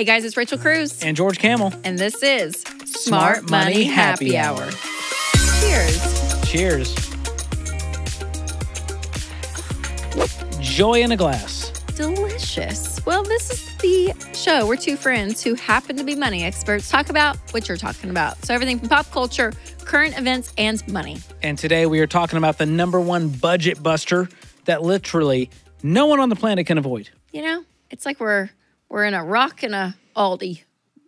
Hey guys, it's Rachel Cruze, And George Kamel. and this is Smart Money Happy Hour. Cheers. Cheers. Joy in a glass. Delicious. Well, this is the show where two friends who happen to be money experts talk about what you're talking about. So, everything from pop culture, current events, and money. And today we are talking about the number one budget buster that literally no one on the planet can avoid. You know, it's like we're we're in a rock and a Aldi.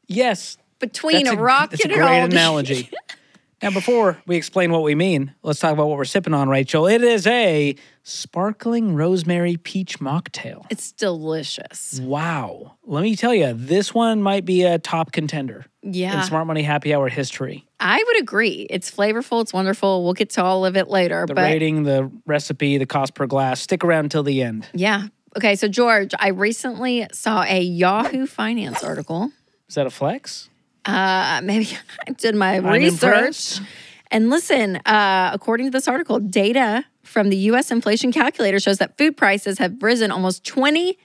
Yes. Between that's a rock that's and a an great Aldi. analogy. now, before we explain what we mean, let's talk about what we're sipping on, Rachel. It is a sparkling rosemary peach mocktail. It's delicious. Wow. Let me tell you, this one might be a top contender Yeah. in Smart Money Happy Hour history. I would agree. It's flavorful. It's wonderful. We'll get to all of it later. The but rating, the recipe, the cost per glass. Stick around till the end. yeah. Okay. So, George, I recently saw a Yahoo Finance article. Is that a flex? Uh, maybe I did my I'm research. impressed. And listen, uh, according to this article, data from the US inflation calculator shows that food prices have risen almost 26%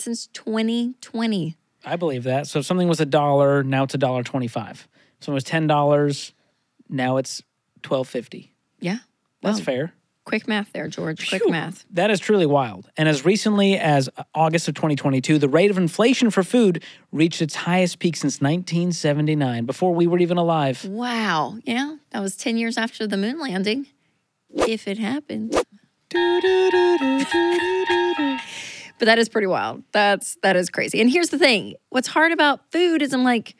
since 2020. I believe that. So if something was a dollar, now it's a dollar twenty-five. So it was ten dollars, now it's twelve fifty. Yeah. That's fair. Quick math there, George. Quick Phew. math. That is truly wild. And as recently as August of 2022, the rate of inflation for food reached its highest peak since 1979, before we were even alive. Wow. Yeah. That was 10 years after the moon landing. If it happened. But that is pretty wild. That's that is crazy. And here's the thing. What's hard about food is I'm like,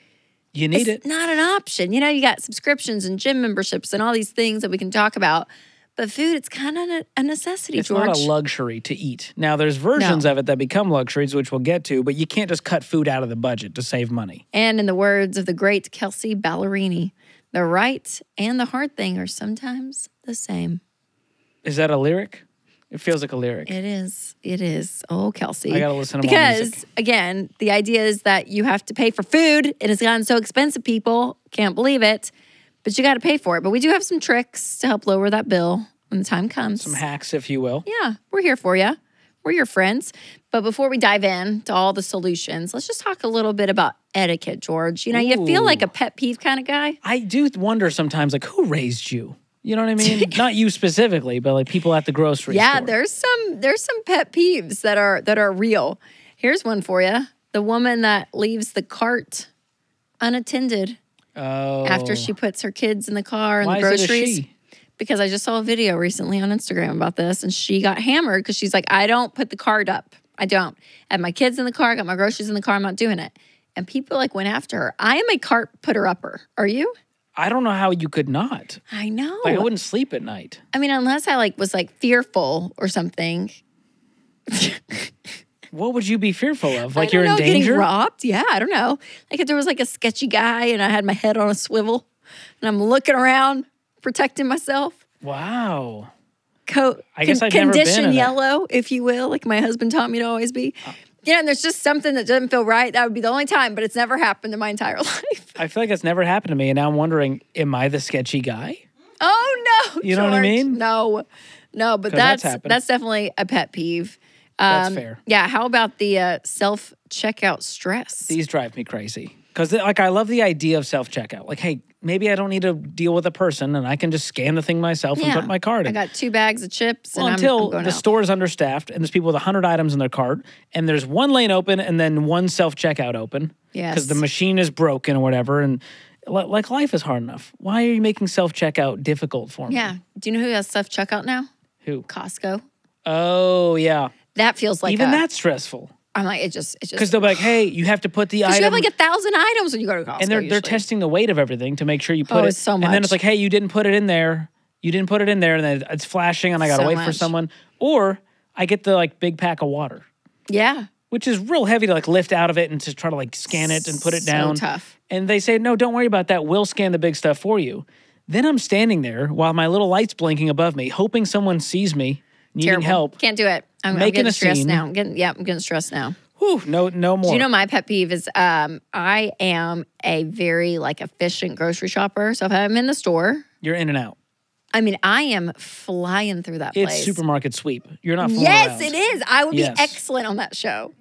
You need it's it. not an option. You know, you got subscriptions and gym memberships and all these things that we can talk about. But food, it's kind of a, necessity, It's George. not a luxury to eat. Now, there's versions No. of it that become luxuries, which we'll get to, but you can't just cut food out of the budget to save money. and in the words of the great Kelsea Ballerini, the right and the hard thing are sometimes the same. Is that a lyric? It feels like a lyric. It is. It is. Oh, Kelsey. I gotta listen to more because again, the idea is that you have to pay for food. It has gotten so expensive. People can't believe it, but you got to pay for it. But we do have some tricks to help lower that bill when the time comes. Some hacks, if you will. yeah, we're here for you. We're your friends. But before we dive in to all the solutions, let's just talk a little bit about etiquette, George. You know, you feel like a pet peeve kind of guy. I do wonder sometimes, like, who raised you? You know what I mean? Not you specifically, but like people at the grocery Yeah, store. there's some there's some pet peeves that are that are real. Here's one for you. The woman that leaves the cart unattended Oh. after she puts her kids in the car and Why the is it a groceries. she? Because I just saw a video recently on Instagram about this and she got hammered because she's like, I don't put the cart up. I don't. I have my kids in the car, I got my groceries in the car, I'm not doing it. And people like went after her. I am a cart putter upper. Are you? I don't know how you could not. I know. Like, I wouldn't sleep at night. I mean, unless I like was like fearful or something. What would you be fearful of? Like you're in danger? Getting robbed? Yeah, I don't know. Like if there was like a sketchy guy and I had my head on a swivel and I'm looking around protecting myself. Wow. Co- I guess con- I've never been condition yellow, if you will, like my husband taught me to always be. Uh. Yeah, and there's just something that doesn't feel right. That would be the only time, but it's never happened in my entire life. I feel like it's never happened to me. And now I'm wondering, am I the sketchy guy? Oh no, You know what I mean? No, no, but that's that's that's definitely a pet peeve. That's Um, fair. Yeah. How about the uh, self checkout stress? These drive me crazy. Because, like, I love the idea of self checkout. Like, hey, maybe I don't need to deal with a person and I can just scan the thing myself and put my card in. I got two bags of chips, Well, and I'm- until I'm, going the out. store is understaffed and there's people with 100 items in their cart and there's one lane open and then one self checkout open Yes. because the machine is broken or whatever. And like life is hard enough. Why are you making self checkout difficult for me? Yeah. Do you know who has self checkout now? Who? Costco. Oh, yeah. That feels like Even a- that's stressful I'm like it just it just because they'll be like, hey, you have to put the because item. you have like a thousand items when you go to Costco. and they're, they're testing the weight of everything to make sure you oh, put Oh, it. so And then it's like, hey, you didn't put it in there. You didn't put it in there, and then it's flashing, and I gotta So wait for someone. Or I get the like big pack of water. Yeah. which is real heavy to like lift out of it and to try to like scan it and put it So down. tough. And they say, no, don't worry about that. We'll scan the big stuff for you. Then I'm standing there while my little light's blinking above me, hoping someone sees me needing Terrible. help. Can't do it. I'm, I'm getting stressed scene. now. I'm getting yeah, I'm getting stressed now. Whew, no, no more. Do you know my pet peeve is um I am a very like efficient grocery shopper. So if I'm in the store, You're in and out. I mean I am flying through that It's place. supermarket sweep. You're not Yes, around. it is. I would Yes. be excellent on that show.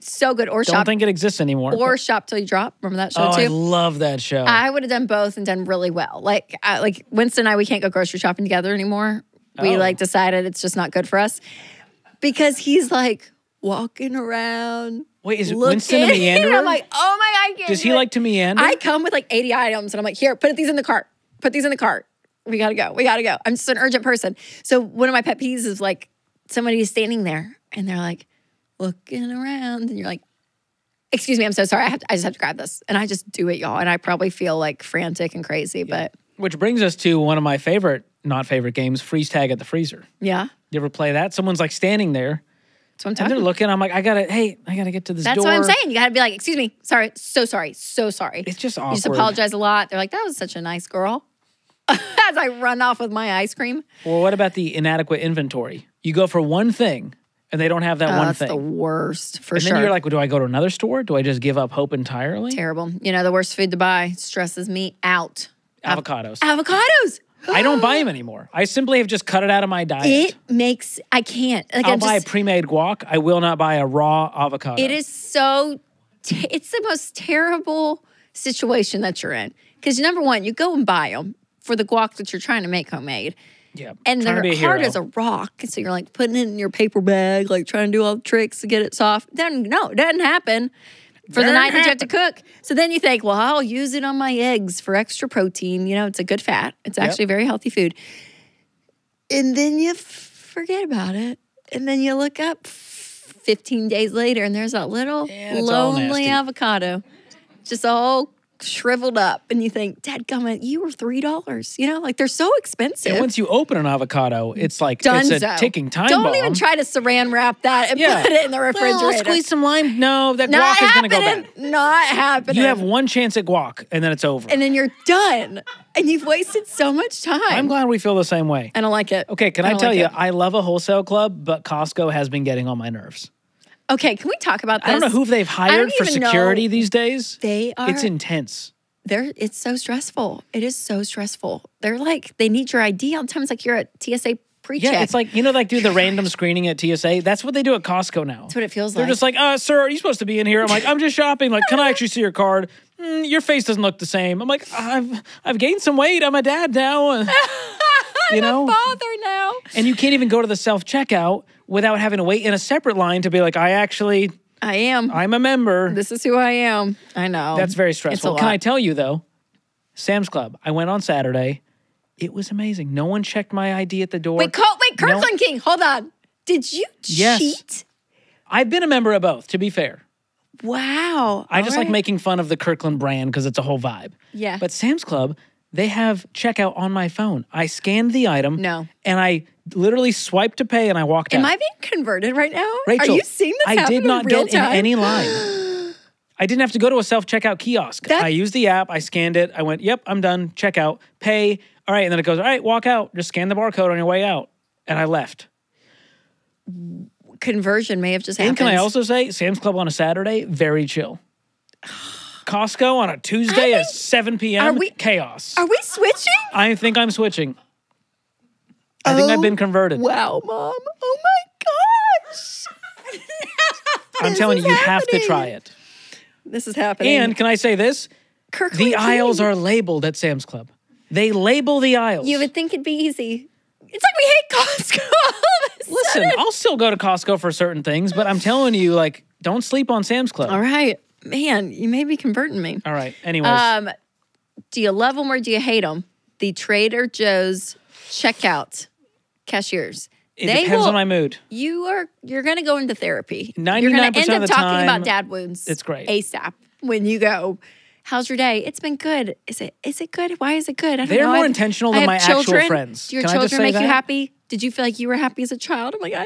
So good. Or Don't shop think it exists anymore. or shop till you drop. Remember that show oh, too? I love that show. I would have done both and done really well. Like, I, like Winston and I, we can't go grocery shopping together anymore. We Oh. like decided it's just not good for us because he's like walking around. Wait, is looking. Winston a meanderer? I'm like, oh my god, Does do he it. like to meander? I come with like 80 items and I'm like, here, put these in the cart. Put these in the cart. We gotta go. We gotta go. I'm just an urgent person. So one of my pet peeves is like somebody's standing there and they're like looking around and you're like, excuse me, I'm so sorry. I have to, I just have to grab this. And I just do it, y'all. And I probably feel like frantic and crazy, but Which brings us to one of my favorite, not favorite games, freeze tag at the freezer. yeah, You ever play that? Someone's like standing there that's what I'm and talking they're looking. I'm like, I gotta, hey, I gotta get to this That's door. what I'm saying. You gotta be like, excuse me, sorry, so sorry, so sorry. It's just You just apologize a lot. They're like, that was such a nice girl. As I run off with my ice cream. Or what about the inadequate inventory? You go for one thing and they don't have that Oh, one that's thing. the worst for and sure. then you're like, well, do I go to another store? Do I just give up hope entirely? Terrible. You know, the worst food to buy stresses me out. Avocados. Avocados. I don't buy them anymore. I simply have just cut it out of my diet. It makes I can't. Like I'll I'm buy a just, pre-made guac. I will not buy a raw avocado. it is so it's the most terrible situation that you're in. Because number one, you go and buy them for the guac that you're trying to make homemade. Yeah. And trying to be they're a hard hero. as a rock. So you're like putting it in your paper bag, like trying to do all the tricks to get it soft. Then no, it doesn't happen for the night that you have to cook. So then you think, well, I'll use it on my eggs for extra protein. You know, it's a good fat. It's Yep. actually very healthy food. And then you forget about it. And then you look up 15 days later and there's that little Yeah, lonely avocado just all shriveled up. And you think, Dad, gummit, you were $3. You know, like they're so expensive. And once you open an avocado, it's like Dunzo. it's a ticking time bomb. Don't bomb. even try to saran wrap that and Yeah. put it in the refrigerator. Well, squeeze some lime. No, that Not guac is going to go bad. Not happening. You have one chance at guac, and then it's over. and then you're done. And you've wasted so much time. I'm glad we feel the same way. I don't like it. Okay, can I, don't tell like you, it. I love a wholesale club, but Costco has been getting on my nerves. Okay, can we talk about this? I don't know who they've hired for even know. security these days. They are. It's intense. they're. It's so stressful. It is so stressful. They're like they need your ID all the time. It's like you're at TSA pre-check. Yeah, it's like you know, like do the random screening at TSA. That's what they do at Costco now. that's what it feels like. They're just like, uh, sir, are you supposed to be in here? I'm like, I'm just shopping. Like, can I actually see your card? "Mm, your face doesn't look the same. I'm like, I've I've gained some weight. I'm a dad now. uh," you know, father now. and you can't even go to the self checkout without having to wait in a separate line to be like, I actually, I am. I'm a member. this is who I am. I know. That's very stressful. Can I tell you though, Sam's Club. I went on Saturday. It was amazing. No one checked my ID at the door. Wait, Col- wait, No. Kirkland King, hold on. Did you Yes. cheat? I've been a member of both. To be fair, Wow. I All just like making fun of the Kirkland brand because it's a whole vibe. Yeah. But Sam's Club, they have checkout on my phone. I scanned the item. No. And I literally swiped to pay and I walked Am out. Am I being converted right now? Rachel, Are you seeing this I happen did not in real get time? in any line. I didn't have to go to a self checkout kiosk. That- I used the app. I scanned it. I went, "Yep, I'm done. Checkout, pay." All right, and then it goes, "All right, walk out. Just scan the barcode on your way out." And I left. Conversion may have just And happened. can I also say, Sam's Club on a Saturday, very chill. Costco on a Tuesday I at 7 p.m. Are we- chaos. Are we switching? I think I'm switching. I think I've Oh, been converted. Wow, mom. Oh my gosh. I'm This telling is you, you have to try it. This is happening. And can I say this? Kirkland The aisles are labeled at Sam's Club. They label the aisles. You would think it'd be easy. It's like we hate Costco. all of a Listen. I'll still go to Costco for certain things, but I'm telling you, like, don't sleep on Sam's Club. All right, man. You may be converting me. All right. Anyways, Um, do you love them or do you hate them? The Trader Joe's checkout cashiers. it they depends will- on my mood. You are you're going to go into therapy. You're 99% going to end of up the talking time, about dad wounds. it's great. ASAP when you go. How's your day? It's been good. Is it? Is it good? Why is it good? I don't They're know. more I have- intentional than my actual children. friends. Do your Can I just children make you happy? Did you feel like you were happy as a child? I'm like, I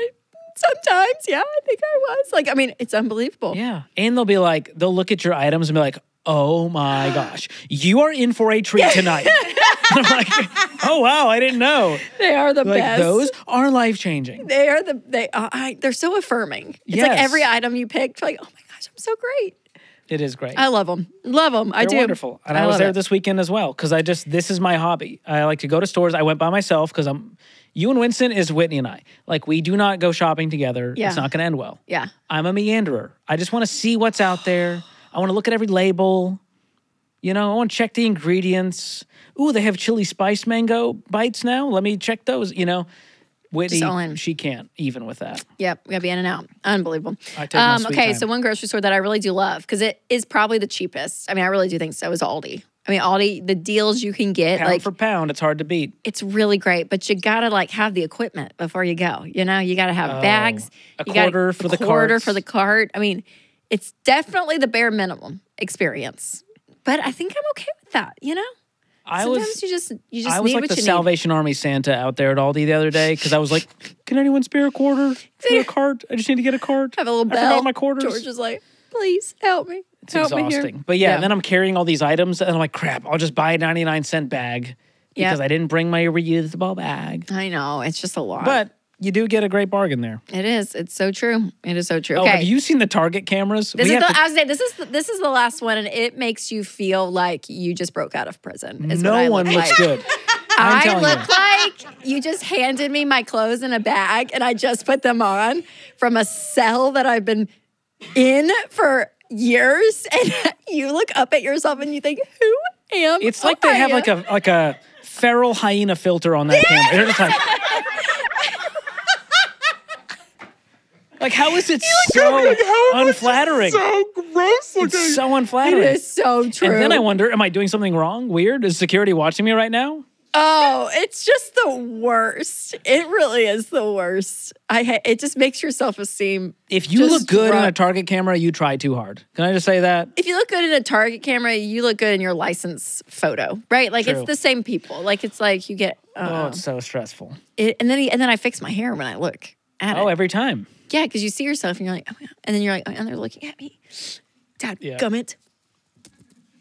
sometimes, yeah, I think I was. Like, I mean, it's unbelievable. Yeah. And they'll be like, they'll look at your items and be like, oh my gosh, you are in for a treat tonight. I'm like, oh wow, I didn't know. They are the Like best. those are life changing. They are the they. Uh, I, they're so affirming. It's like every item you picked. Like, oh my gosh, I'm so great. It is great. I love them. Love them. I They're do. wonderful. And I, was there it. this weekend as well because I just this is my hobby. I like to go to stores. I went by myself because I'm you and Winston is Whitney and I. Like we do not go shopping together. Yeah. It's not going to end well. Yeah. I'm a meanderer. I just want to see what's out there. I want to look at every label. You know, I want to check the ingredients. Ooh, they have chili spice mango bites now. Let me check those. You know, Whitney, all in. she can't even with that. Yep, we gotta be in and out. Unbelievable. I take my Um, okay, time. so one grocery store that I really do love because it is probably the cheapest. I mean, I really do think so. Is Aldi. I mean, Aldi, the deals you can get, Pound like for pound, it's hard to beat. it's really great. But you gotta like have the equipment before you go. You know, you gotta have bags. Oh, a you gotta- quarter for the quarter carts. for the cart. I mean, it's definitely the bare minimum experience. But I think I'm okay with that. You know, I sometimes was you just you just I was need like the Salvation Army Santa out there at Aldi the other day because I was like, "Can anyone spare a quarter for a cart? I just need to get a cart. need. Have a little I bell. forgot my quarters." George is like, please help me. It's help me exhausting. here. But yeah, Yeah. and then I'm carrying all these items, and I'm like, "Crap! I'll just buy a 99 cent bag Yep. because I didn't bring my reusable bag." I know it's just a lot. But you do get a great bargain there. It is. It's so true. It is so true. Oh, Okay. have you seen the Target cameras? this We is the, to- I was saying, this is the, this is the last one, and it makes you feel like you just broke out of prison. Is what no I one look looks like. good. I look you. like you just handed me my clothes in a bag, and I just put them on from a cell that I've been in for years. And you look up at yourself and you think, "Who am?" I? It's like they I?" have like a like a feral hyena filter on that camera. They're just like. Like how is it so unflattering? So gross looking. It's so unflattering. is so true. And then I wonder, am I doing something wrong? Weird? Is security watching me right now? Oh, it's just the worst. It really is the worst. I ha- it just makes your self esteem. If you look good in a Target camera, you try too hard. Can I just say that? If you look good in a Target camera, you look good in your license photo, right? Like True. it's the same people. Like it's like you get, Oh, uh, it's so stressful. it, and then and then I fix my hair when I look at Oh, it. Oh, every time. Yeah, because you see yourself and you're like, oh, yeah. and then you're like, oh, and they're looking at me. Dad, Yeah. gummit.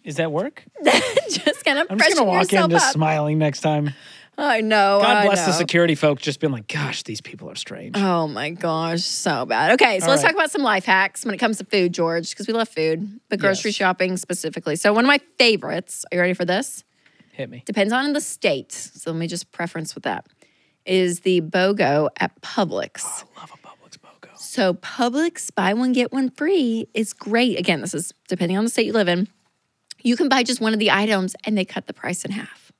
Is that work? just kind of I'm just gonna walk in just up. smiling next time. I know. God I bless the security folks just being like, gosh, these people are strange. Oh my gosh, so bad. Okay, so All let's right. talk about some life hacks when it comes to food, George, because we love food, but grocery Yes. shopping specifically. So one of my favorites. Are you ready for this? Hit me. Depends on the state. So let me just preference with that. Is the BOGO at Publix. Oh, I Love a. So Publix buy one get one free is great. Again, this is depending on the state you live in. You can buy just one of the items and they cut the price in half.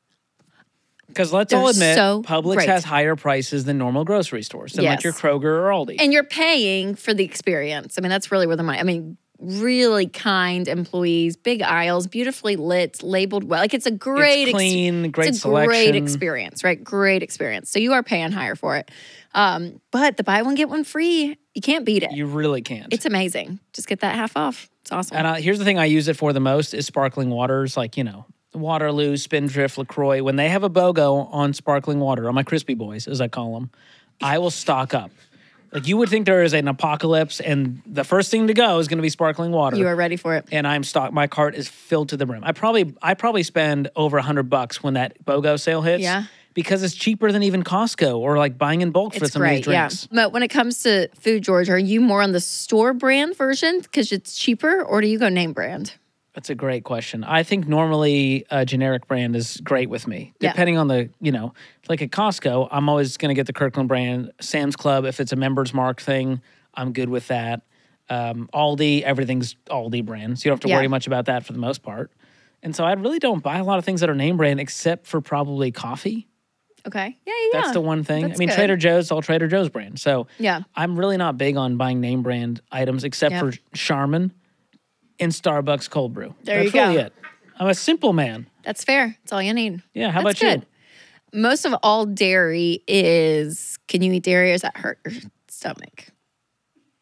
Because let's all They're admit, so Publix great. has higher prices than normal grocery stores, than like your Kroger or Aldi. And you're paying for the experience. I mean, that's really where the money. I mean, really kind employees, big aisles, beautifully lit, labeled well. Like it's a great, ex- clean, great it's a great experience, right? Great experience. So you are paying higher for it. Um, but the buy one get one free, you can't beat it. you really can't. it's amazing. Just get that half off. It's awesome. And uh, here's the thing I use it for the most is sparkling waters, like, you know, Waterloo, Spindrift, LaCroix. When they have a BOGO on sparkling water, on my Crispy Boys, as I call them, I will stock up. Like, you would think there is an apocalypse, and the first thing to go is going to be sparkling water. you are ready for it. and I'm stocked. My cart is filled to the brim. I probably, I probably spend over a hundred bucks when that BOGO sale hits. Yeah. Because it's cheaper than even Costco or like buying in bulk for It's some of great, these yeah. drinks. But when it comes to food, George, are you more on the store brand version because it's cheaper, or do you go name brand? That's a great question. I think normally a generic brand is great with me. Yeah. Depending on the, you know, like at Costco, I'm always going to get the Kirkland brand. Sam's Club, if it's a Member's Mark thing, I'm good with that. Um, Aldi, everything's Aldi brand. So you don't have to Yeah. worry much about that for the most part. And so I really don't buy a lot of things that are name brand except for probably coffee. Okay. Yeah, yeah. That's the one thing. That's I mean, good. Trader Joe's, all Trader Joe's brand. So Yeah. I'm really not big on buying name brand items except Yep. for Charmin and Starbucks cold brew. There That's you really go. it. I'm a simple man. That's fair. That's all you need. Yeah. How That's about good. Most of all dairy is can you eat dairy or does that hurt your stomach?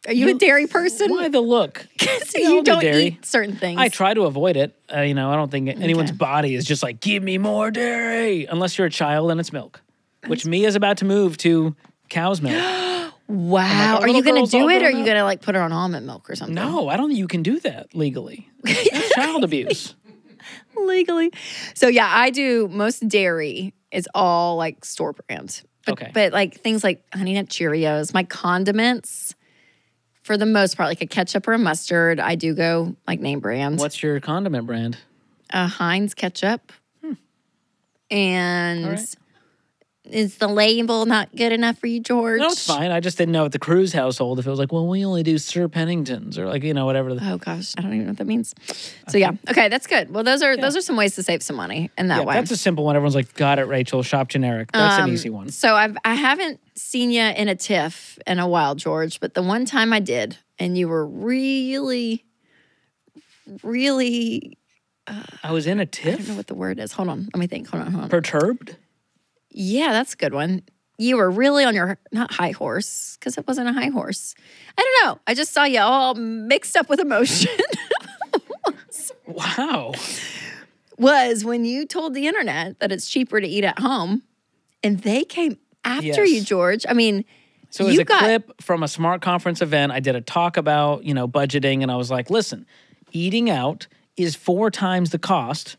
Are you, You- a dairy person? Why the look? I'll you do don't dairy. eat certain things. I try to avoid it. Uh, you know, I don't think anyone's Okay. body is just like, give me more dairy, unless you're a child and it's milk, which me is about to move to cow's milk. wow. oh, are you gonna do it or are you gonna like put her on almond milk or something? no, I don't think you can do that legally. That's child abuse. legally. So yeah, I do most dairy is all like store brand. But, Okay. But like things like Honey Nut Cheerios, my condiments, for the most part, like a ketchup or a mustard. I do go like name brand. What's your condiment brand? a Heinz ketchup. And Hmm. Right. Is the label not good enough for you, George? No, it's fine. I just didn't know at the Cruze household if it was like, well, we only do Sir Penningtons or like you know whatever. The, Oh gosh, I don't even know what that means. So yeah, okay, that's good. Well, those are those are some ways to save some money in that yeah, way. that's a simple one. Everyone's like, got it, Rachel. Shop generic. That's an Um, easy one. So I've I haven't seen you in a tiff in a while, George, but the one time I did, and you were really, really I was in a tiff. I don't know what the word is. Hold on, let me think. Hold on, hold on. Perturbed. Yeah, that's a good one. You were really on your not high horse because it wasn't a high horse. I don't know. I just saw you all mixed up with emotion. Wow. was when you told the internet that it's cheaper to eat at home, and they came after Yes. you, George. I mean, So it was you a got clip from a smart conference event. I did a talk about, you know, budgeting and I was like, listen, eating out is four times the cost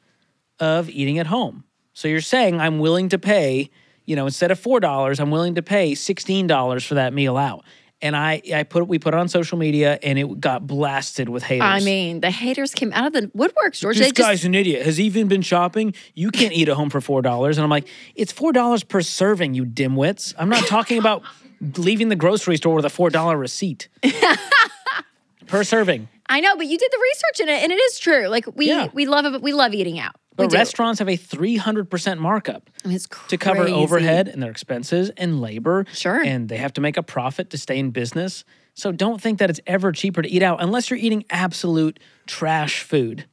of eating at home. So you're saying I'm willing to pay, you know, instead of $4, I'm willing to pay $16 for that meal out. And I I put we put it on social media and it got blasted with haters. I mean, the haters came out of the woodworks, George. this They just guy's an idiot. Has he even been shopping? You can't eat at home for four dollars. And I'm like, it's four dollars per serving, you dimwits. I'm not talking about leaving the grocery store with a four dollar receipt per serving. I know, but you did the research in it, and it is true. Like we Yeah. we love it. We love eating out. But restaurants have a 300% markup it's to cover overhead and their expenses and labor. Sure. And they have to make a profit to stay in business. So don't think that it's ever cheaper to eat out unless you're eating absolute trash food.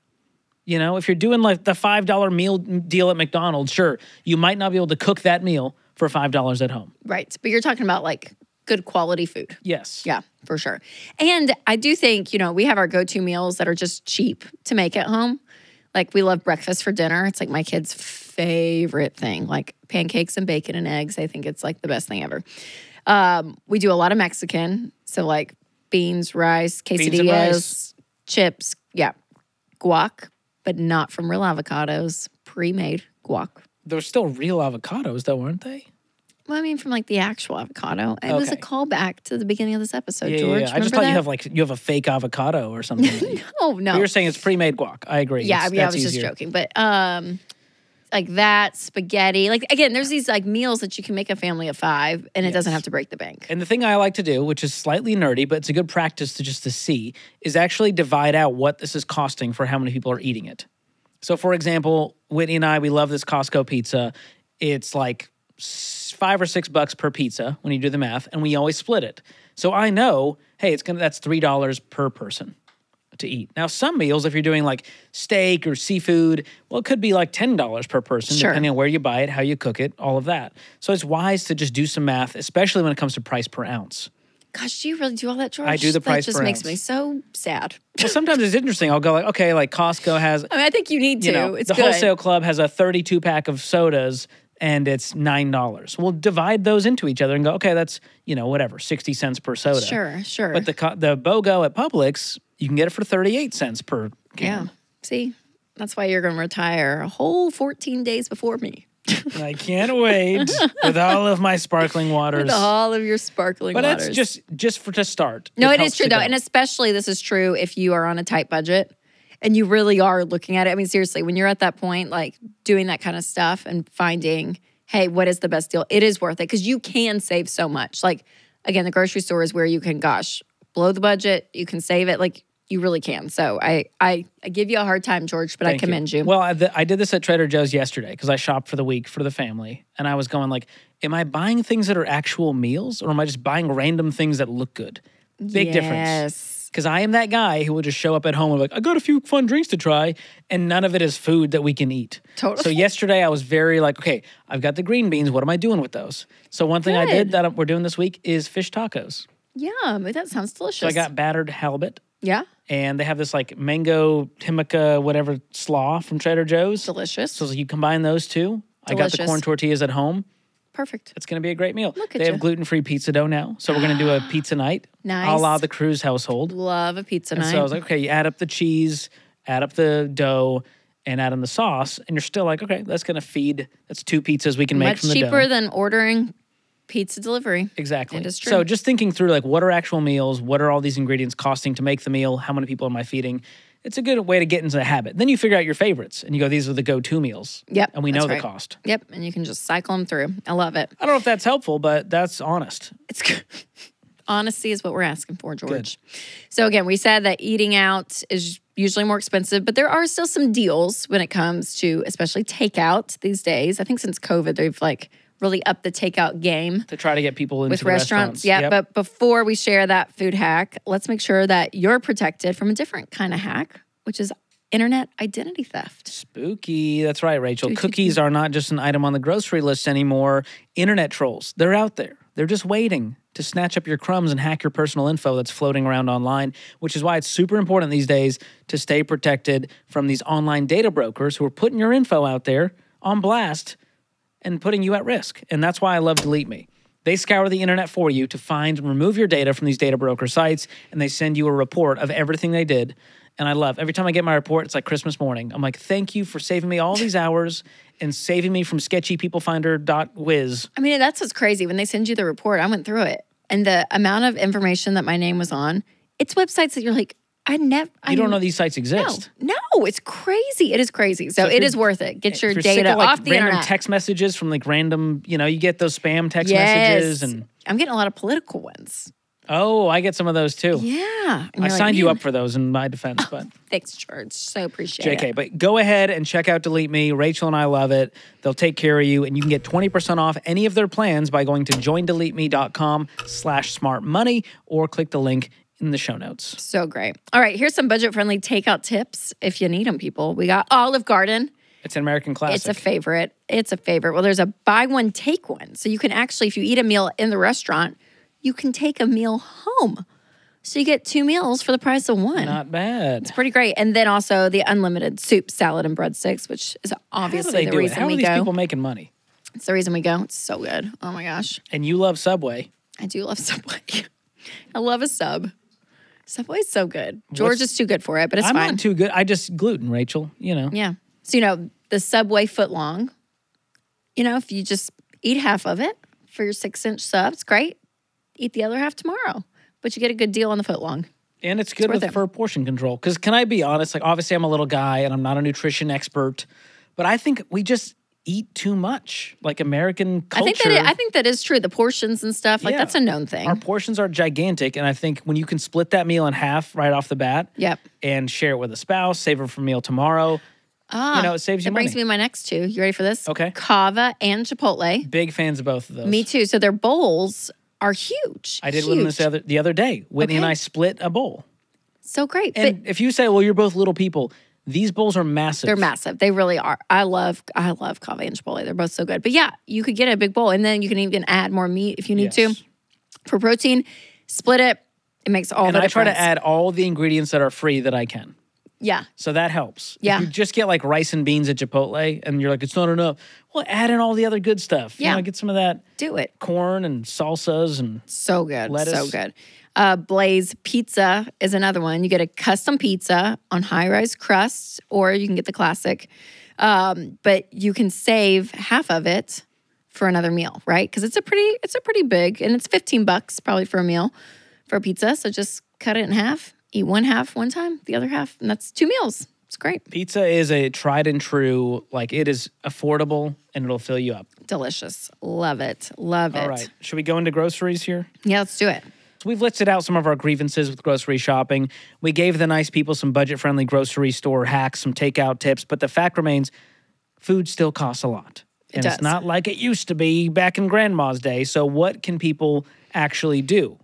You know, if you're doing like the $5 meal deal at McDonald's, sure, you might not be able to cook that meal for $5 at home. Right, but you're talking about like good quality food. Yes. Yeah, for sure. And I do think, you know, we have our go to meals that are just cheap to make at home. Like we love breakfast for dinner. It's like my kids' favorite thing, like pancakes and bacon and eggs. I think it's like the best thing ever. Um, we do a lot of Mexican. So like beans, rice, quesadillas, and rice. chips. Yeah. Guac, but not from real avocados, pre made guac. They're still real avocados, though, aren't they? Well, I mean, from like the actual avocado. It was a callback to the beginning of this episode, Yeah, yeah, George. yeah. I just thought that? you have like you have a fake avocado or something. no, no! But You're saying it's pre-made guac. I agree. yeah, It's- yeah, I was just joking, but um, like that spaghetti. Like again, there's these like meals that you can make a family of five, and it doesn't have to break the bank. And the thing I like to do, which is slightly nerdy, but it's a good practice to just to see, is actually divide out what this is costing for how many people are eating it. So, for example, Whitney and I, we love this Costco pizza. It's like five or six bucks per pizza when you do the math, and we always split it. So I know, hey, it's gonna that's three dollars per person to eat. Now, some meals, if you're doing like steak or seafood, well, it could be like ten dollars per person, Sure. depending on where you buy it, how you cook it, all of that. So it's wise to just do some math, especially when it comes to price per ounce. Gosh, do you really do all that, George? I do the price That just makes ounce. me so sad. Well, sometimes it's interesting. I'll go like, okay, like Costco has, I mean, I think you need to. you know, it's the good. wholesale club has a 32 pack of sodas and it's nine dollars. We'll divide those into each other and go, okay, that's you know whatever, 60 cents per soda. Sure, sure. But the the BOGO at Publix, you can get it for 38 cents per yeah. can. See, that's why you're going to retire a whole 14 days before me. I can't wait with all of my sparkling waters. With all of your sparkling But waters. that's just just for to start. No, it helps is true though, go. and especially this is true if you are on a tight budget and you really are looking at it. I mean, seriously, when you're at that point, like doing that kind of stuff and finding, hey, what is the best deal? It is worth it because you can save so much. Like again, the grocery store is where you can, gosh, blow the budget. You can save it. Like you really can. So I, I, I give you a hard time, George, but I commend you. Well, I, th- I did this at Trader Joe's yesterday because I shopped for the week for the family, and I was going like, "Am I buying things that are actual meals, or am I just buying random things that look good?" Big difference. Because I am that guy who will just show up at home and be like, "I got a few fun drinks to try," and none of it is food that we can eat. Totally. So yesterday I was very like, "Okay, I've got the green beans. What am I doing with those?" So one thing I did that we're doing this week is fish tacos. Yeah, that sounds delicious. So I got battered halibut. yeah, And they have this like mango timaka whatever slaw from Trader Joe's. delicious. So you combine those two. Delicious. I got the corn tortillas at home. Perfect. It's going to be a great meal. Look at they have gluten free pizza dough now. So we're going to do a pizza night. A Nice. la the Cruze household. Love a pizza And night. so I was like, okay, you add up the cheese, add up the dough, and add in the sauce. And you're still like, okay, that's going to feed. That's two pizzas we can make Much from the cheaper dough. than ordering Pizza delivery. Exactly. It is true. So just thinking through like what are actual meals? What are all these ingredients costing to make the meal? How many people am I feeding? It's a good way to get into the habit. Then you figure out your favorites and you go, these are the go-to meals. Yep, And we know the right. cost. Yep, and you can just cycle them through. I love it. I don't know if that's helpful, but that's honest. It's good. Honesty is what we're asking for, George. So again, we said that eating out is usually more expensive, but there are still some deals when it comes to especially takeout these days. I think since COVID, they've like really up the takeout game To try to get people into with the restaurants. Yeah, Yep. but before we share that food hack, let's make sure that you're protected from a different kind of hack, which is internet identity theft. Spooky. That's right, Rachel. Cookies are not just an item on the grocery list anymore. Internet trolls, they're out there. They're just waiting to snatch up your crumbs and hack your personal info that's floating around online, which is why it's super important these days to stay protected from these online data brokers who are putting your info out there on blast and putting you at risk. And that's why I love Delete Me. They scour the internet for you to find and remove your data from these data broker sites, and they send you a report of everything they did. And I love every time I get my report, it's like Christmas morning. I'm like, thank you for saving me all these hours and saving me from sketchypeoplefinder.whiz. I mean, that's what's crazy. When they send you the report, I went through it, and the amount of information that my name was on, it's websites that you're like, I never. You don't know these sites exist. no, it's crazy. It is crazy. So, if it worth it. Get eh, your If sick data of, like, off the random internet. text messages from like random, you know, you get those spam text yes. messages and I'm getting a lot of political ones. oh, I get some of those too. Yeah. I like, signed you up for those in my defense, oh, but Thanks, George. So appreciate JK, it. JK, but go ahead and check out Delete Me. Rachel and I love it. They'll take care of you, and you can get 20% off any of their plans by going to joindeleteme.com slash smart money or click the link in the show notes. So great. All right, here's some budget friendly takeout tips if you need them, people. We got Olive Garden. It's an American classic. It's a favorite. It's a favorite. Well, there's a buy one, take one. So you can actually, if you eat a meal in the restaurant, you can take a meal home. So you get two meals for the price of one. Not bad. it's pretty great. And then also the unlimited soup, salad, and breadsticks, which is obviously they the do it? reason How are we these go. people making money? it's the reason we go. It's so good. Oh my gosh. And you love Subway. I do love Subway. I love a sub. Subway's so good. George What's- is too good for it, but it's I'm fine. not too good. I just gluten, Rachel. You know. Yeah. So, you know, the Subway foot long, you know, if you just eat half of it for your six inch sub, it's great. Eat the other half tomorrow, but you get a good deal on the foot long. And it's good worth with, it. for portion control. Because can I be honest? Like, obviously, I'm a little guy and I'm not a nutrition expert, but I think we just eat too much. Like American culture. I think that it, I think that is true. The portions and stuff, like Yeah. that's a known thing. our portions are gigantic, and I think when you can split that meal in half right off the bat, yep. and share it with a spouse, save it for meal tomorrow. Ah, you know, it saves you That brings me my next two. You ready for this? Okay. Cava and Chipotle. Big fans of both of those. Me too. So their bowls are huge. I did one of this the other the other day. Whitney and I split a bowl. So great. And but if you say, "Well, you're both little people," these bowls are massive. they're massive. They really are. I love I love Cava and Chipotle. They're both so good. But yeah, you could get a big bowl and then you can even add more meat if you need Yes. to. For protein, split it. It makes all And the I try to add all the ingredients that are free that I can. Yeah. So that helps. Yeah. If you just get like rice and beans at Chipotle and you're like, it's not enough. Well, add in all the other good stuff. You Yeah. know, get some of that Do it. corn and salsas and So good. So good. Uh, Blaze Pizza is another one. You get a custom pizza on high rise crust, or you can get the classic. Um, but you can save half of it for another meal, right? Because it's a pretty, it's a pretty big, and it's fifteen bucks probably for a meal for a pizza. So just cut it in half, eat one half one time, the other half, and that's two meals. It's great, pizza is a tried and true, like it is affordable and it'll fill you up. delicious. Love it. Love it. All right. Should we go into groceries here? Yeah, let's do it. So we've listed out some of our grievances with grocery shopping. We gave the nice people some budget friendly grocery store hacks, some takeout tips, but the fact remains food still costs a lot. And does. it's not like it used to be back in grandma's day. So, what can people actually do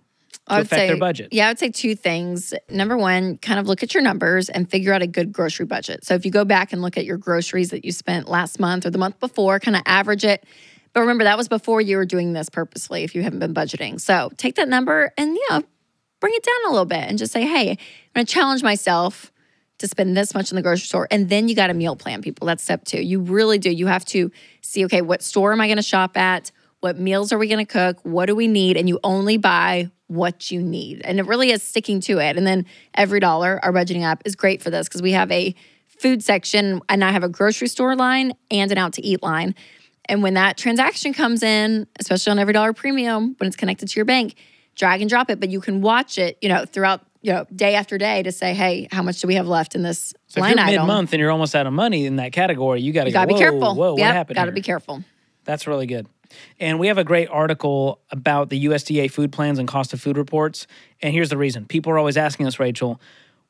to I would affect say, their budget? Yeah, I would say two things. Number one, kind of look at your numbers and figure out a good grocery budget. So if you go back and look at your groceries that you spent last month or the month before, kind of average it. But remember, that was before you were doing this purposely if you haven't been budgeting. So take that number and, you know, bring it down a little bit and just say, hey, I'm going to challenge myself to spend this much in the grocery store. And then you got a meal plan, people. That's step two. You really do. You have to see, okay, what store am I going to shop at? What meals are we going to cook? What do we need? And you only buy what you need. And it really is sticking to it. And then EveryDollar, our budgeting app is great for this because we have a food section and I have a grocery store line and an out to eat line. And when that transaction comes in, especially on EveryDollar premium, when it's connected to your bank, drag and drop it. But you can watch it, you know, throughout, you know, day after day to say, hey, how much do we have left in this So if line you're item? mid month and you're almost out of money in that category, you got to You gotta go, be careful. Whoa, what Yep, happened? Gotta here? be careful. That's really good. And we have a great article about the USDA food plans and cost of food reports. And here's the reason people are always asking us, Rachel,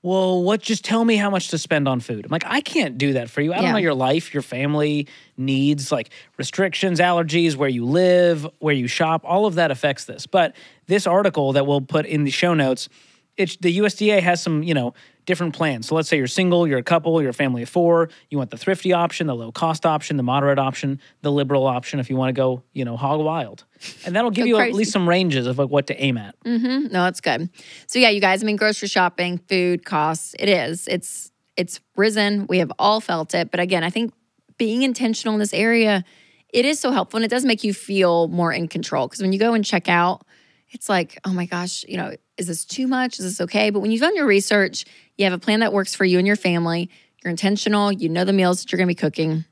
well, what just tell me how much to spend on food? I'm like, I can't do that for you. I don't Yeah. know your life, your family needs, like restrictions, allergies, where you live, where you shop, all of that affects this. But this article that we'll put in the show notes, it's the USDA has some, you know, different plans. So let's say you're single, you're a couple, you're a family of four, you want the thrifty option, the low cost option, the moderate option, the liberal option if you want to go, you know, hog wild. And that'll give Go you at least some ranges of like what to aim at. Mm-hmm. No, that's good. So yeah, you guys, I mean, grocery shopping, food costs, it is. It's it's risen. We have all felt it. But again, I think being intentional in this area, it is so helpful and it does make you feel more in control. Because when you go and check out, it's like, oh my gosh, you know, is this too much? Is this okay? But when you've done your research, you have a plan that works for you and your family, you're intentional, you know the meals that you're gonna be cooking.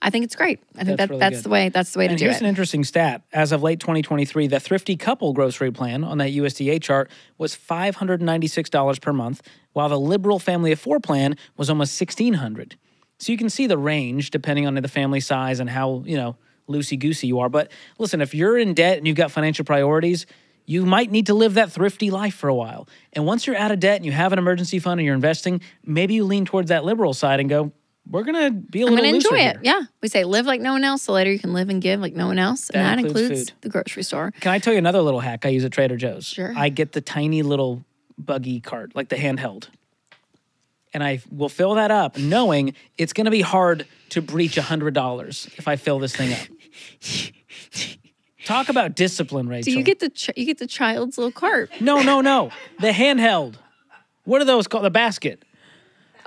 I think it's great. I think That's that really that's good. the way that's the way to And do here's it. an interesting stat. As of late 2023, the thrifty couple grocery plan on that USDA chart was $596 per month, while the liberal family of four plan was almost 1,600. So you can see the range depending on the family size and how, you know, loosey goosey you are. But listen, if you're in debt and you've got financial priorities, you might need to live that thrifty life for a while. And once you're out of debt and you have an emergency fund and you're investing, maybe you lean towards that liberal side and go, we're going to be a I'm little gonna enjoy it. here." Yeah. We say live like no one else. So later you can live and give like no one else. And That that includes the grocery store. Can I tell you another little hack I use at Trader Joe's? Sure. I get the tiny little buggy cart, like the handheld. And I will fill that up knowing it's going to be hard to breach $100 if I fill this thing up. Talk about discipline, Rachel. So you get the ch- you get the child's little cart. no, no, no. The handheld. What are those called? The basket.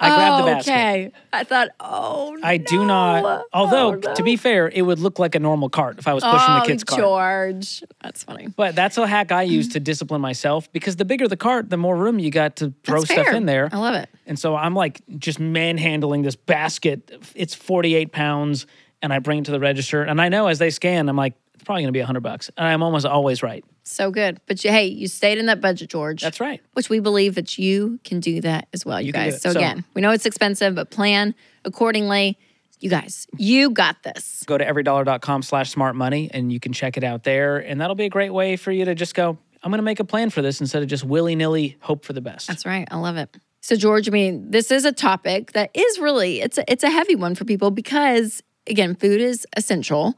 I grab the basket. Oh, Okay. I thought, oh I do not. Although, Oh, no. to be fair, it would look like a normal cart if I was pushing oh, the kid's cart. George. That's funny. But that's a hack I use to discipline myself because the bigger the cart, the more room you got to throw That's stuff fair. in there. I love it. And so I'm like just manhandling this basket. It's 48 pounds, and I bring it to the register. And I know as they scan, I'm like, it's probably going to be 100 bucks. And I'm almost always right. So good. But you, hey, you stayed in that budget, George. That's right. Which we believe that you can do that as well, you, You guys. So, So- again, we know it's expensive, but plan accordingly. You guys, you got this. Go to everydollar.com slash smart money, and you can check it out there. And that'll be a great way for you to just go, I'm going to make a plan for this instead of just willy nilly hope for the best. That's right. I love it. So George, I mean, this is a topic that is really it's a, it's a heavy one for people because again, food is essential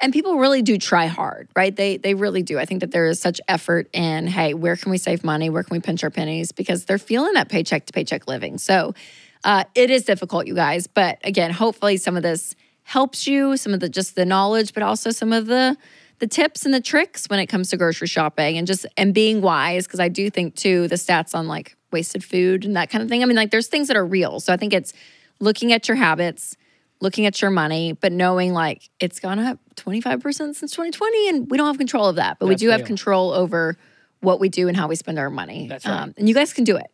and people really do try hard, right? They they really do. I think that there is such effort in, hey, where can we save money? Where can we pinch our pennies because they're feeling that paycheck to paycheck living. So, uh, it is difficult, you guys, but again, hopefully some of this helps you, some of the just the knowledge, but also some of the the tips and the tricks when it comes to grocery shopping and just and being wise because I do think too the stats on like wasted food and that kind of thing. I mean like there's things that are real. So I think it's looking at your habits, looking at your money, but knowing like it's gone up 25% since 2020 and we don't have control of that, but we That's do have control over what we do and how we spend our money. Um, That's right. and you guys can do it.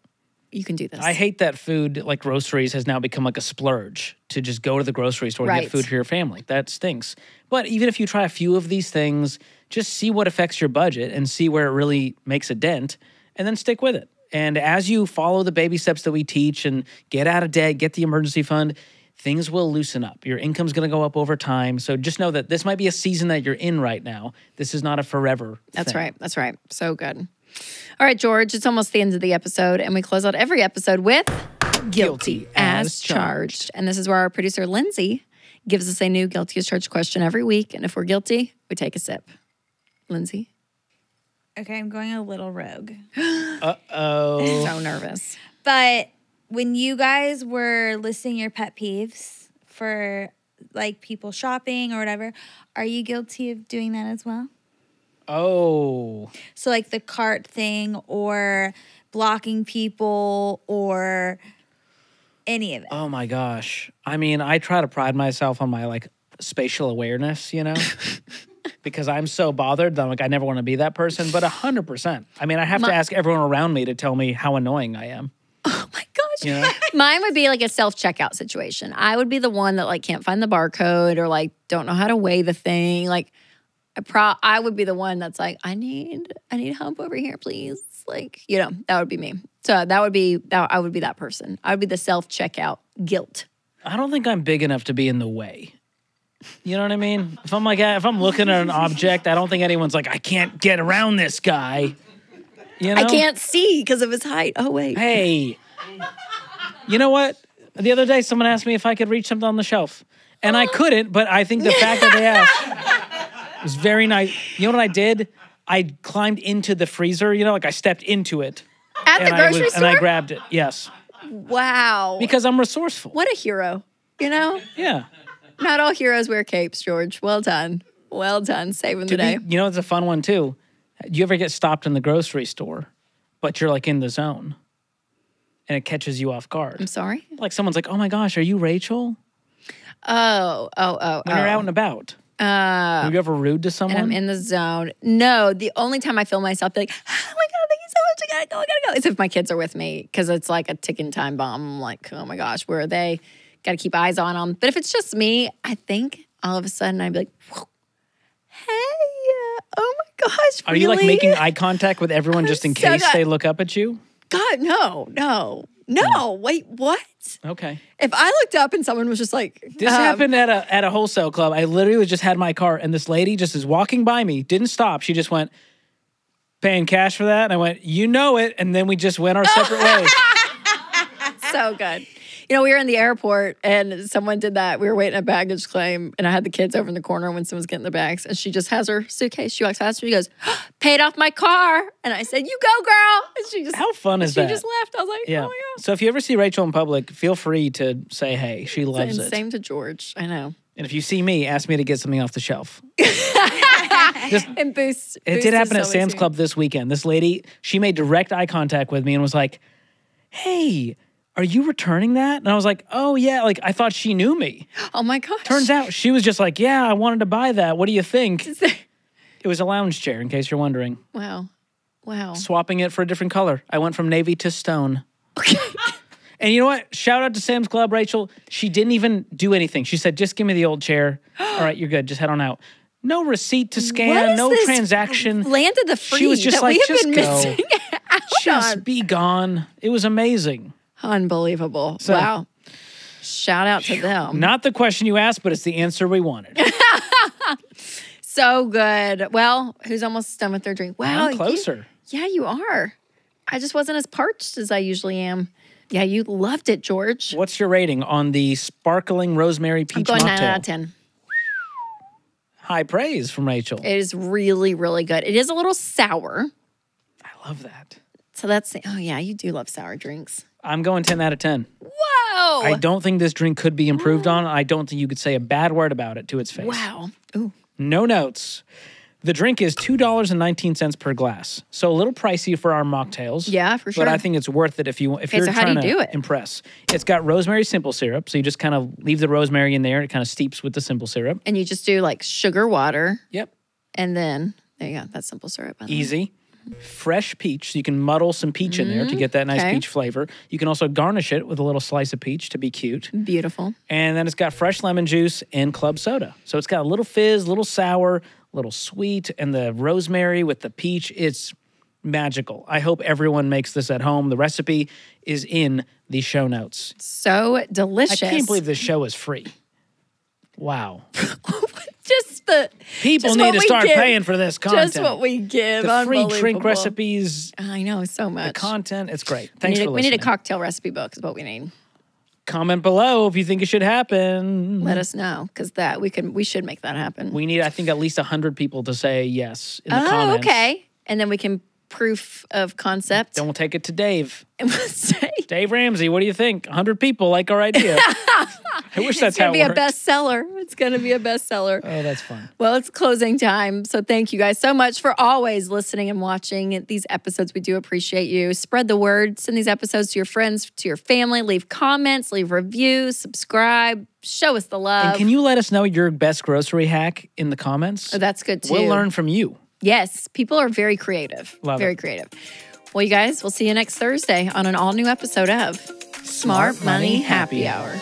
You can do this. I hate that food, like groceries, has now become like a splurge to just go to the grocery store and Right. get food for your family. That stinks. But even if you try a few of these things, just see what affects your budget and see where it really makes a dent and then stick with it. And as you follow the baby steps that we teach and get out of debt, get the emergency fund, things will loosen up. Your income's going to go up over time. So just know that this might be a season that you're in right now. This is not a forever. That's thing. right. That's right. So good. All right, George, it's almost the end of the episode, and we close out every episode with Guilty, as, as charged. charged. And this is where our producer, Lindsay, gives us a new Guilty as Charged question every week. And if we're guilty, we take a sip. Lindsay? Okay, I'm going a little rogue. Uh oh, So nervous. But when you guys were listing your pet peeves for like people shopping or whatever, are you guilty of doing that as well? oh. So like the cart thing or blocking people or any of it. Oh my gosh. I mean, I try to pride myself on my like spatial awareness, you know? because I'm so bothered that I'm like I never want to be that person, but 100%. I mean, I have My- to ask everyone around me to tell me how annoying I am. Oh my gosh, You know? Mine would be like a self checkout situation. I would be the one that like can't find the barcode or like don't know how to weigh the thing. Like I pro I would be the one that's like, I need I need help over here, please. Like, you know, that would be me. So that would be that I would be that person. I would be the self checkout guilt. I don't think I'm big enough to be in the way. You know what I mean? If I'm like, if I'm looking at an object, I don't think anyone's like, I can't get around this guy. You know? I can't see because of his height. Oh wait. Hey, you know what? The other day, someone asked me if I could reach something on the shelf, and I couldn't. But I think the fact that they asked was very nice. You know what I did? I climbed into the freezer. You know, like I stepped into it, At the and I grocery was- store. and I grabbed it. Yes, wow. because I'm resourceful. what a hero. You know? Yeah. Not all heroes wear capes, George. Well done. Well done. Saving the day. you know, it's a fun one too. Do you ever get stopped in the grocery store, but you're like in the zone, and it catches you off guard? I'm sorry. Like someone's like, "Oh my gosh, are you Rachel?" Oh, oh, oh, When oh. you're out and about, Uh, are you ever rude to someone? I'm in the zone. No, the only time I feel myself be like, oh my God, thank you so much. I gotta go, I gotta go. Is if my kids are with me because it's like a ticking time bomb. I'm like, oh my gosh, where are they? Gotta keep eyes on them. But if it's just me, I think all of a sudden I'd be like, "Whoa. hey, uh, oh my gosh. Are you like making eye contact with everyone just in So case they look up at you? God, no, no, no. Wait, what? Okay. If I looked up and someone was just like, This um, happened at a at a wholesale club. I literally just had my car and this lady just is walking by me, didn't stop. She just went paying cash for that. And I went, you know it. And then we just went our separate ways. so good. You know, we were in the airport and someone did that. We were waiting at baggage claim, and I had the kids over in the corner when someone's getting the bags, and she just has her suitcase. She walks past, and she goes, "Paid off my car," and I said, "You go, girl." And she just How fun is she that? She just left. I was like, Yeah. "Oh my So if you ever see Rachel in public, feel free to say hey. She god!" loves And it. same to George. I know. And if you see me, ask me to get something off the shelf. And boost. It did happen at Sam's Club this weekend. This lady, she made direct eye contact with me and was like, "Hey, are you returning that?" And I was like, "Oh yeah." Like I thought she knew me. Oh my gosh. Turns out she was just like, "Yeah, I wanted to buy that. What do you think?" It was a lounge chair, in case you're wondering. wow, wow. Swapping it for a different color. I went from navy to stone. Okay. And you know what? Shout out to Sam's Club, Rachel. She didn't even do anything. She said, "Just give me the old chair." All right, you're good. Just head on out. No receipt to scan. No transaction. Landed the free She was just that like, we have "Just been go." missing Just be gone. It was amazing. Unbelievable. So- wow. Shout out to them. Not the question you asked, but it's the answer we wanted. So good. Well, who's almost done with their drink? Wow. I'm you- closer. yeah, you are. I just wasn't as parched as I usually am. Yeah, you loved it, George. What's your rating on the sparkling rosemary peach I'm going mocktail? nine out of ten. High praise from Rachel. It is really, really good. It is a little sour. I love that. So that's oh yeah, you do love sour drinks. I'm going 10 out of 10. Whoa. I don't think this drink could be improved on. I don't think you could say a bad word about it to its face. Wow. Ooh. No notes. The drink is $2.19 per glass. So a little pricey for our mocktails. Yeah, for sure. But I think it's worth it if you if Okay, you're so how do trying you to do it? impress. It's got rosemary simple syrup, so you just kind of leave the rosemary in there and it kind of steeps with the simple syrup. And you just do like sugar water Yep. and then there you go. That's simple syrup. Easy. Fresh peach, so you can muddle some peach in there to mm, get that nice okay. peach flavor. You can also garnish it with a little slice of peach to be cute. Beautiful. And then it's got fresh lemon juice and club soda. So it's got a little fizz, a little sour, a little sweet, and the rosemary with the peach. It's magical. I hope everyone makes this at home. The recipe is in the show notes. So delicious. I can't believe this show is free. Wow. Oh, People need to start give. paying for this content. Just what we give. the free drink recipes, I know so much. The content. It's great. we, Thanks need for a, we need a cocktail recipe book. Is what we need. Comment below if you think it should happen. Let us know because that we can we should make that happen. We need, I think, at least 100 people to say yes in the oh, comments. okay. And then we can proof of concept. Then we'll take it to Dave. and we'll say Dave Ramsey, what do you think? 100 people like our idea. I wish that's it's gonna how be it a worked. bestseller. It's gonna be a bestseller. Oh, that's fun. Well, it's closing time. So thank you guys so much for always listening and watching these episodes. We do appreciate you. Spread the word. Send these episodes to your friends, to your family. Leave comments, leave reviews, subscribe, show us the love. And can you let us know your best grocery hack in the comments? Oh, that's good too. We'll learn from you. Yes, people are very creative. Love very it. creative. Well, you guys, we'll see you next Thursday on an all new episode of Smart Money Happy Hour.